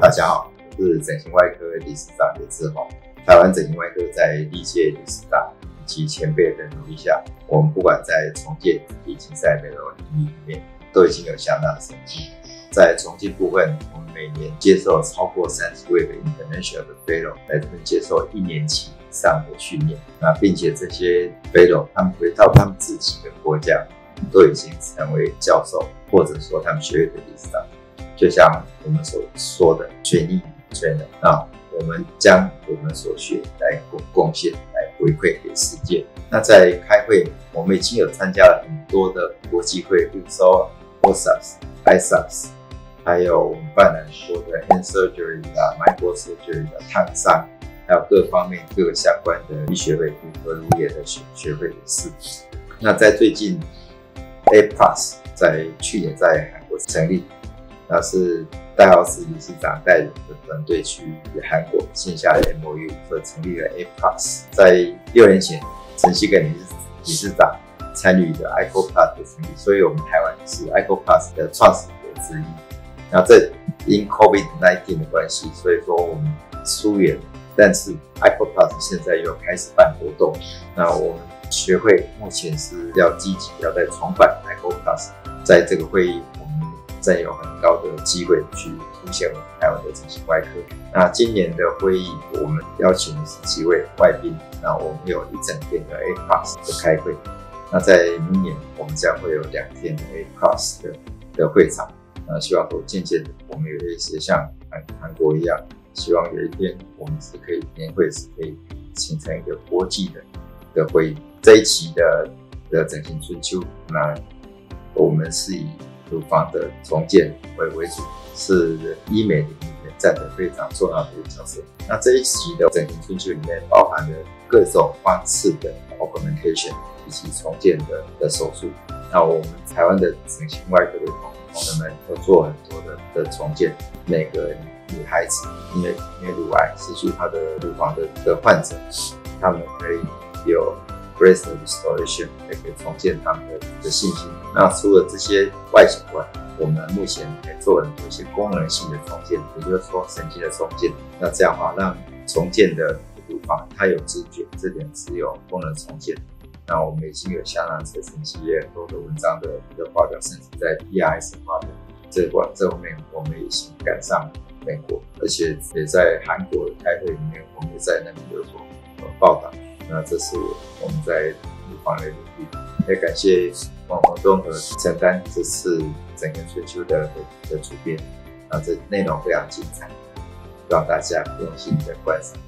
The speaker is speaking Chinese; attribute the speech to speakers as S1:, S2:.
S1: 大家好，我是整形外科理事长刘志宏。台湾整形外科在历届理事长以及前辈的努力下，我们不管在重建以及在美容领域里面，都已经有相当的成绩。在重建部分，我们每年接受超过三十位的 international 的 fellow 来这边接受一年期以上的训练，那并且这些 fellow 他们回到他们自己的国家，都已经成为教授，或者说他们学院的理事长。就像我们所说的“全力全能”，那我们将我们所学来贡贡献，来回馈给世界。那在开会，我们已经有参加了很多的国际会，比如说 OSAS、ISAS，还有我们办了很多的 hand surgery 啊、micro surgery 的烫伤，还有各方面各个相关的医学会，比如说乳业的学学会也是。那在最近，A Plus 在去年在韩国成立。那是戴奥斯理事长带领的团队去韩国线下的 M O U 所成立了 A Plus。在六年前，陈锡根理事理事长参与的 Ico Plus 的成立，所以我们台湾是 Ico Plus 的创始者之一。那这因 COVID nineteen 的关系，所以说我们疏远，但是 Ico Plus 现在又开始办活动。那我们学会目前是要积极要在重返 Ico Plus，在这个会议。占有很高的机会去凸显我们台湾的整形外科。那今年的会议，我们邀请的是几位外宾。那我们有一整天的 A Plus 的开会。那在明年，我们将会有两天的 A Plus 的的会场。那希望说渐渐的，我们有一些像韩韩国一样，希望有一天我们是可以年会是可以形成一个国际的的会议。这一期的的整形春秋，那我们是以。乳房的重建为为主，是医美领域面占的非常重要的一个角色。那这一期的整形春秋里面包含了各种方式的 augmentation 以及重建的的手术。那我们台湾的整形外科的同同仁们都做很多的的重建。每个女孩子因为因为乳癌失去她的乳房的的患者，他们可以有。Breast restoration 也可以重建他们的的信心。那除了这些外形外，我们目前也做了一些功能性的重建，也就是说神经的重建。那这样的话，让重建的乳房它有知觉，这点只有功能重建。那我们已经有相当成绩也很多的文章的的发表，甚至在 PRS 发表。这块这方面，我们已经赶上美国，而且也在韩国的开会里面，我们也在那边有所报道。那这是我们在乳房的领域，也感谢王宏东和承担这次整个全球的的主编，那，这内容非常精彩，希望大家用心的观赏。